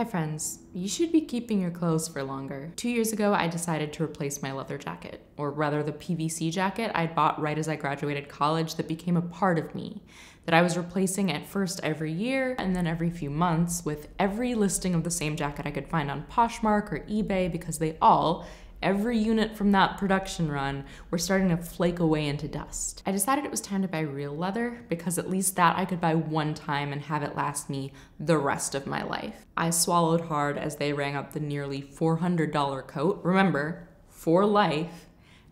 Hi friends, you should be keeping your clothes for longer. Two years ago, I decided to replace my leather jacket, or rather the PVC jacket I'd bought right as I graduated college that became a part of me, that I was replacing at first every year and then every few months with every listing of the same jacket I could find on Poshmark or eBay because they all, every unit from that production run were starting to flake away into dust. I decided it was time to buy real leather because at least that I could buy one time and have it last me the rest of my life. I swallowed hard as they rang up the nearly $400 coat. Remember, for life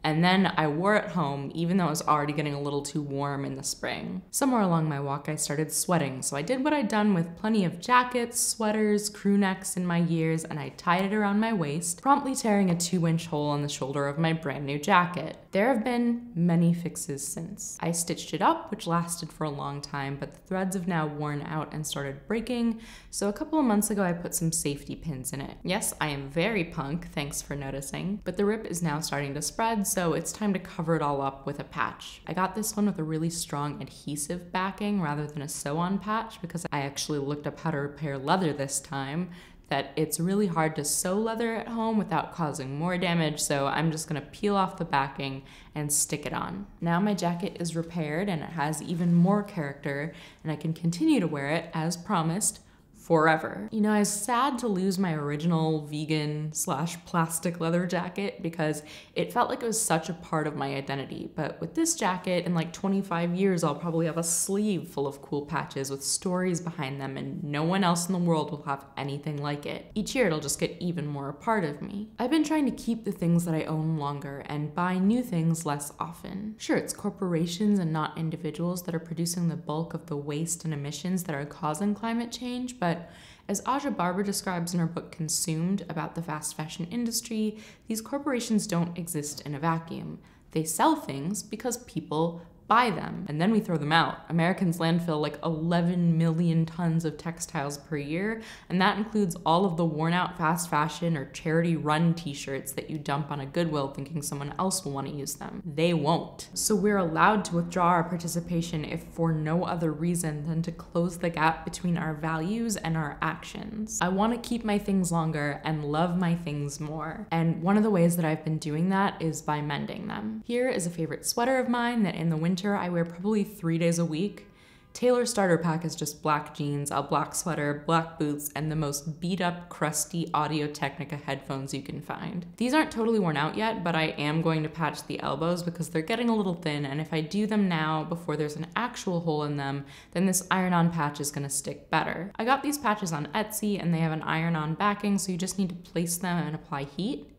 and then I wore it home even though it was already getting a little too warm in the spring. Somewhere along my walk, I started sweating, so I did what I'd done with plenty of jackets, sweaters, crew necks in my years, and I tied it around my waist, promptly tearing a two inch hole in the shoulder of my brand new jacket. There have been many fixes since. I stitched it up, which lasted for a long time, but the threads have now worn out and started breaking, so a couple of months ago I put some safety pins in it. Yes, I am very punk, thanks for noticing, but the rip is now starting to spread, so it's time to cover it all up with a patch. I got this one with a really strong adhesive backing rather than a sew-on patch because I actually looked up how to repair leather this time that it's really hard to sew leather at home without causing more damage, so I'm just gonna peel off the backing and stick it on. Now my jacket is repaired and it has even more character, and I can continue to wear it as promised forever. You know, I was sad to lose my original vegan slash plastic leather jacket because it felt like it was such a part of my identity. But with this jacket, in like 25 years, I'll probably have a sleeve full of cool patches with stories behind them, and no one else in the world will have anything like it. Each year, it'll just get even more a part of me. I've been trying to keep the things that I own longer and buy new things less often. Sure, it's corporations and not individuals that are producing the bulk of the waste and emissions that are causing climate change, but but as Aja Barber describes in her book Consumed about the fast fashion industry, these corporations don't exist in a vacuum. They sell things because people buy them, and then we throw them out. Americans landfill like 11 million tons of textiles per year, and that includes all of the worn out fast fashion or charity run t shirts that you dump on a Goodwill thinking someone else will want to use them. They won't. So we're allowed to withdraw our participation if for no other reason than to close the gap between our values and our actions. I want to keep my things longer and love my things more. And one of the ways that I've been doing that is by mending them. Here is a favorite sweater of mine that in the winter winter, I wear probably three days a week. Taylor starter pack is just black jeans, a black sweater, black boots, and the most beat up, crusty Audio Technica headphones you can find. These aren't totally worn out yet, but I am going to patch the elbows because they're getting a little thin, and if I do them now before there's an actual hole in them, then this iron on patch is gonna stick better. I got these patches on Etsy, and they have an iron on backing, so you just need to place them and apply heat.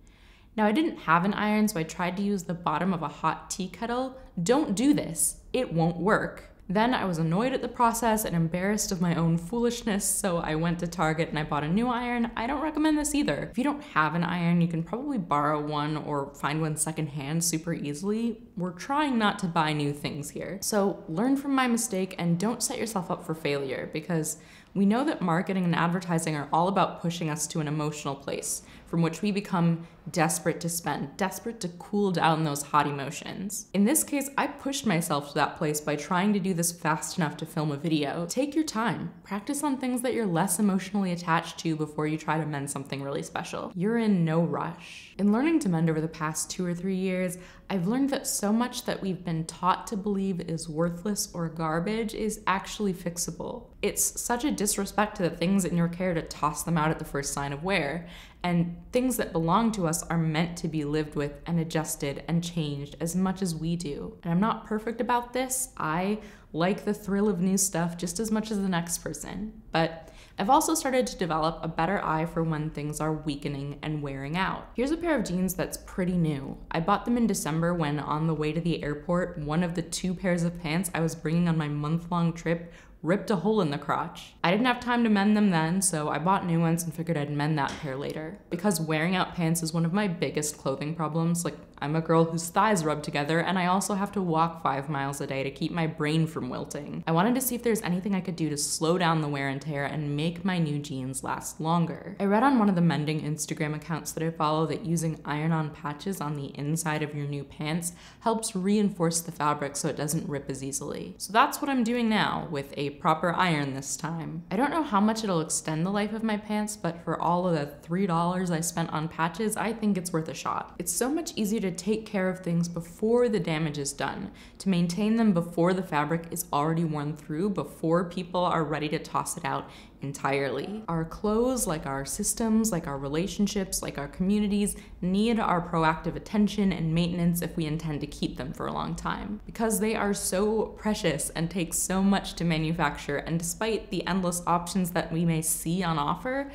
Now, I didn't have an iron, so I tried to use the bottom of a hot tea kettle. Don't do this, it won't work. Then I was annoyed at the process and embarrassed of my own foolishness, so I went to Target and I bought a new iron. I don't recommend this either. If you don't have an iron, you can probably borrow one or find one secondhand super easily. We're trying not to buy new things here. So learn from my mistake and don't set yourself up for failure because we know that marketing and advertising are all about pushing us to an emotional place from which we become desperate to spend, desperate to cool down those hot emotions. In this case, I pushed myself to that place by trying to do this fast enough to film a video. Take your time. Practice on things that you're less emotionally attached to before you try to mend something really special. You're in no rush. In learning to mend over the past two or three years, I've learned that so much that we've been taught to believe is worthless or garbage is actually fixable. It's such a disrespect to the things in your care to toss them out at the first sign of wear. And things that belong to us are meant to be lived with and adjusted and changed as much as we do. And I'm not perfect about this. I like the thrill of new stuff just as much as the next person. But I've also started to develop a better eye for when things are weakening and wearing out. Here's a pair of jeans that's pretty new. I bought them in December when on the way to the airport, one of the two pairs of pants I was bringing on my month-long trip ripped a hole in the crotch. I didn't have time to mend them then, so I bought new ones and figured I'd mend that pair later. Because wearing out pants is one of my biggest clothing problems, like I'm a girl whose thighs rub together, and I also have to walk five miles a day to keep my brain from wilting. I wanted to see if there's anything I could do to slow down the wear and tear and make my new jeans last longer. I read on one of the mending Instagram accounts that I follow that using iron-on patches on the inside of your new pants helps reinforce the fabric so it doesn't rip as easily. So that's what I'm doing now with a proper iron this time. I don't know how much it'll extend the life of my pants, but for all of the $3 I spent on patches, I think it's worth a shot. It's so much easier to take care of things before the damage is done, to maintain them before the fabric is already worn through, before people are ready to toss it out entirely. Our clothes, like our systems, like our relationships, like our communities, need our proactive attention and maintenance if we intend to keep them for a long time. Because they are so precious and take so much to manufacture, and despite the endless options that we may see on offer,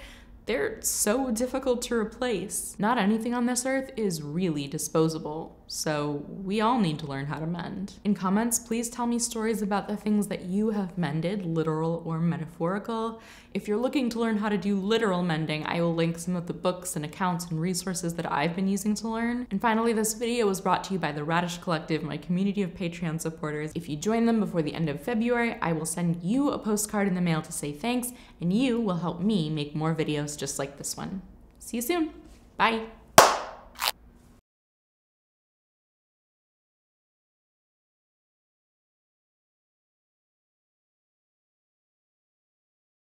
they're so difficult to replace. Not anything on this earth is really disposable, so we all need to learn how to mend. In comments, please tell me stories about the things that you have mended, literal or metaphorical. If you're looking to learn how to do literal mending, I will link some of the books and accounts and resources that I've been using to learn. And finally, this video was brought to you by the Radish Collective, my community of Patreon supporters. If you join them before the end of February, I will send you a postcard in the mail to say thanks, and you will help me make more videos just like this one. See you soon. Bye.